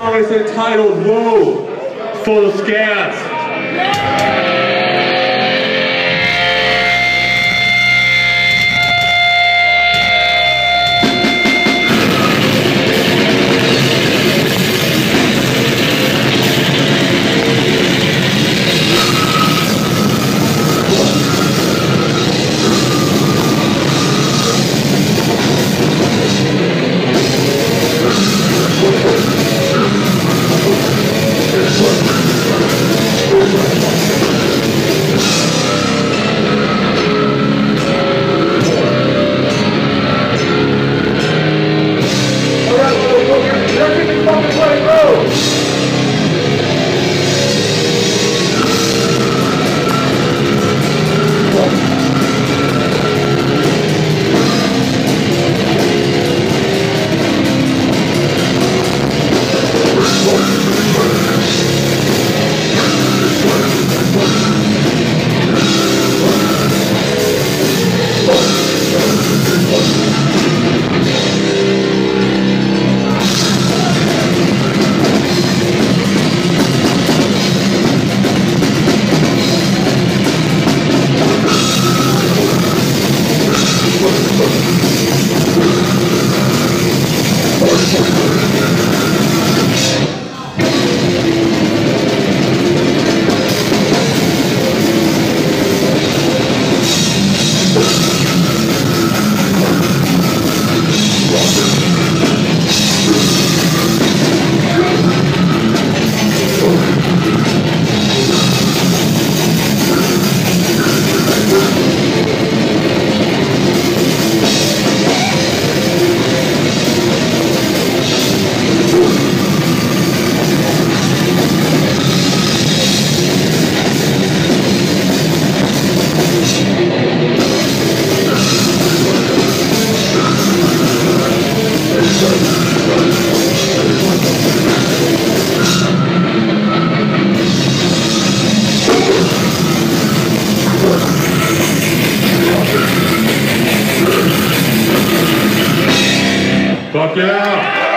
song is entitled Whoa, full of scans. Fuck yeah!